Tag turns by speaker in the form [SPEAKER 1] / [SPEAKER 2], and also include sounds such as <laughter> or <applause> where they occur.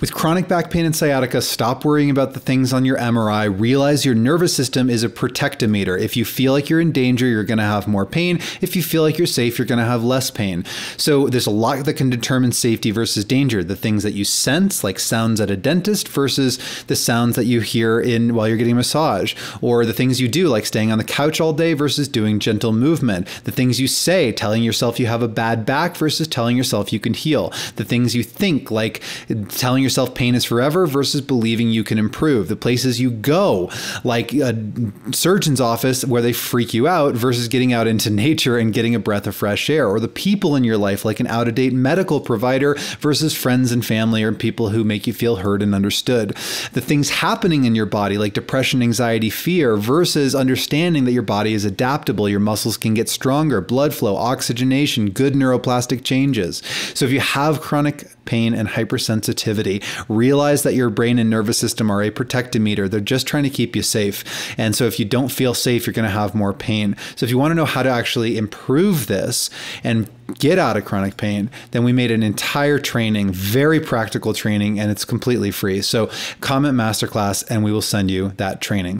[SPEAKER 1] With chronic back pain and sciatica, stop worrying about the things on your MRI. Realize your nervous system is a protectometer. If you feel like you're in danger, you're going to have more pain. If you feel like you're safe, you're going to have less pain. So there's a lot that can determine safety versus danger. The things that you sense, like sounds at a dentist, versus the sounds that you hear in while you're getting a massage, or the things you do, like staying on the couch all day versus doing gentle movement. The things you say, telling yourself you have a bad back versus telling yourself you can heal. The things you think, like telling yourself pain is forever versus believing you can improve. The places you go, like a surgeon's office where they freak you out versus getting out into <laughs> nature and getting a breath of fresh air, or the people in your life, like an out of date medical provider versus friends and family or people who make you feel heard and understood. The things happening in your body, like depression, anxiety, fear, versus understanding that your body is adaptable, your muscles can get stronger, blood flow, oxygenation, good neuroplastic changes. So if you have chronic pain and hypersensitivity, realize that your brain and nervous system are a protectometer. They're just trying to keep you safe. And so if you don't feel safe, you're going to have more pain. So if you want to know how to actually improve this and get out of chronic pain, then we made an entire training, very practical training, and it's completely free. So comment masterclass and we will send you that training.